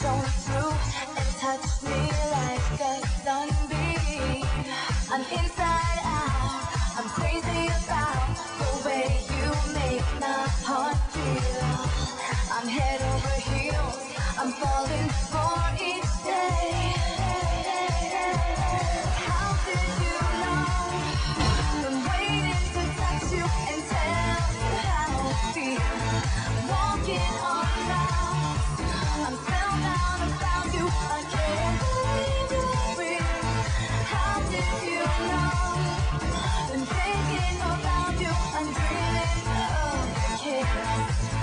shown through me like a zombie. I'm inside out, I'm crazy about the way you make my heart feel. I'm head over heels, I'm falling.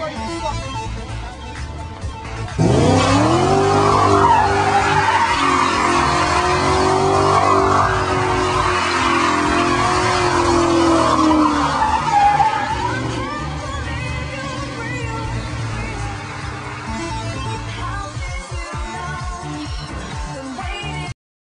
終わ、次は。